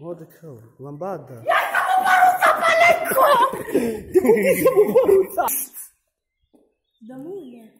Młody koł, lambada. Damuję.